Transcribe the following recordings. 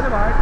就玩。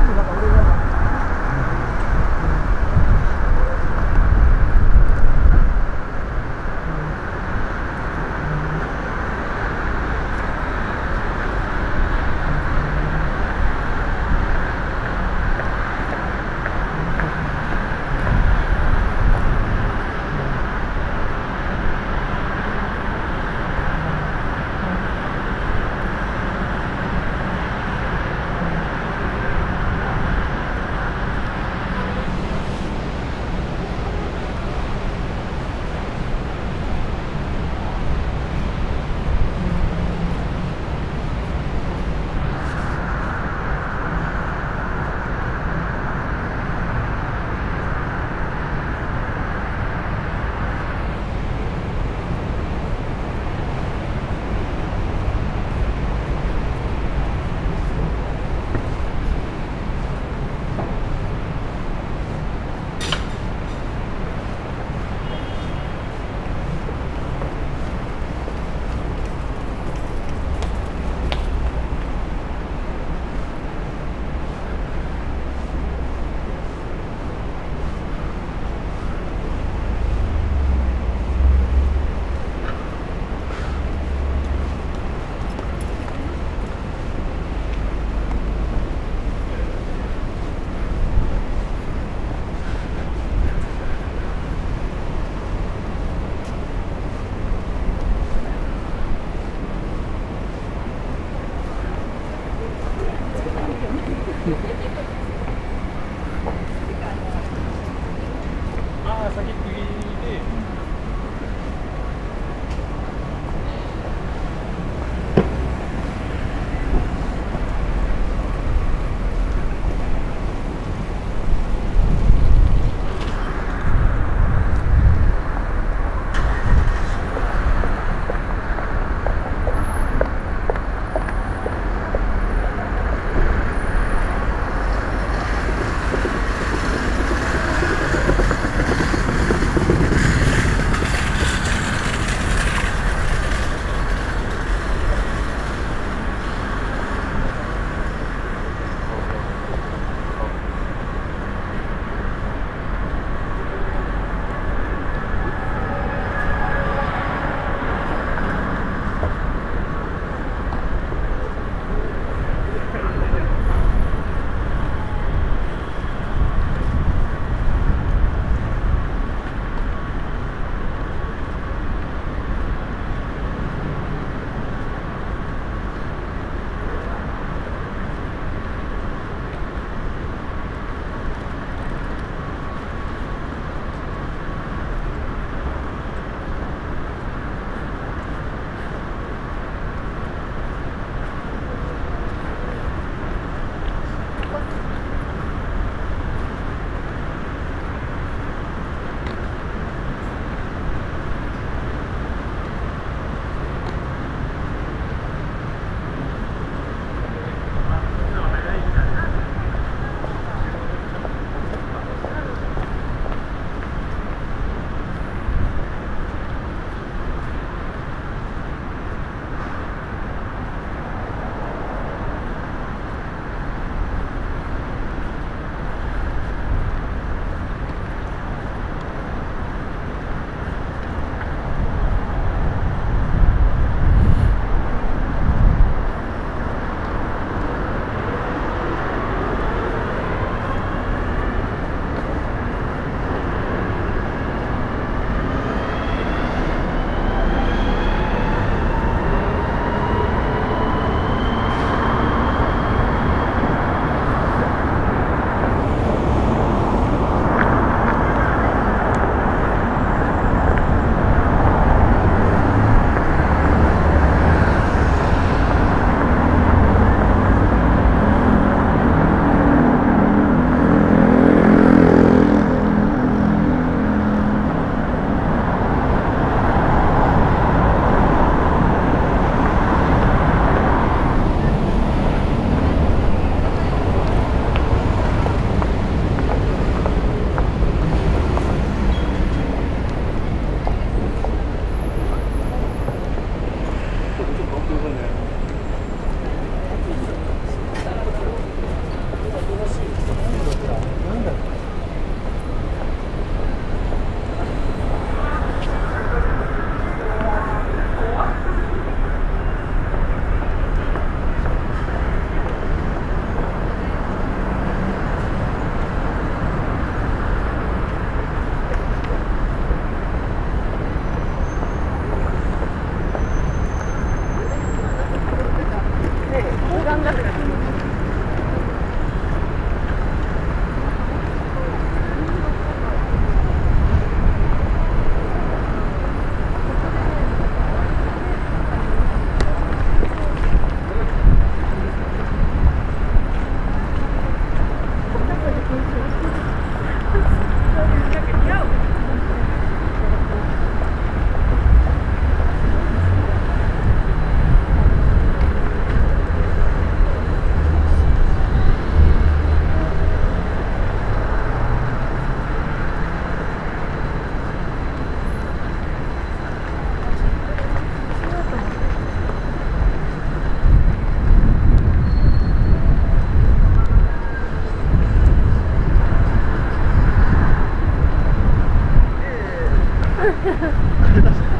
出した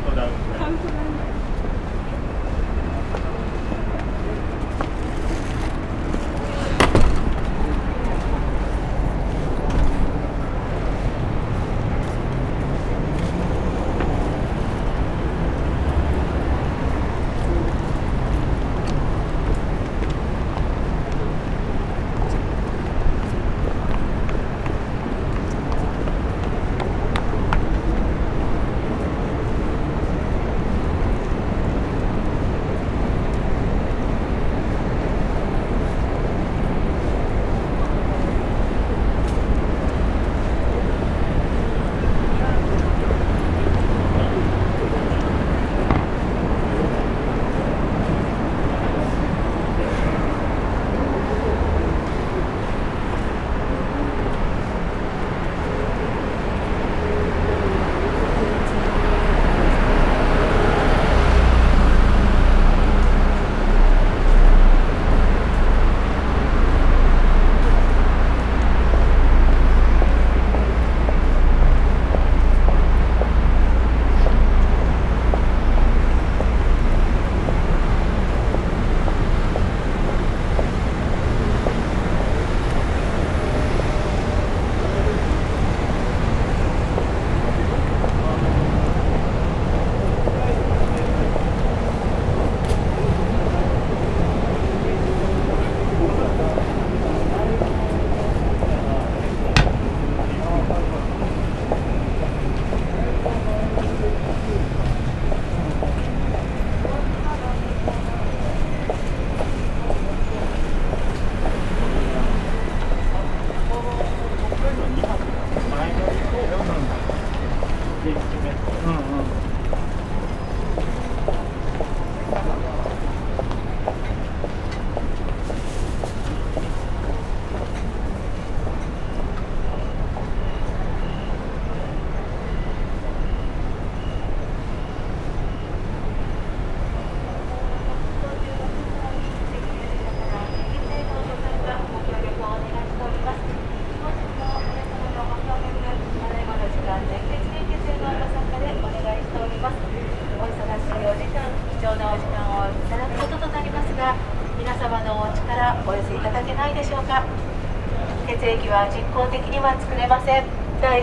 ントダウン。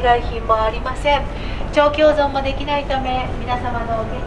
来品もありません。長期保存もできないため皆様の献血だけが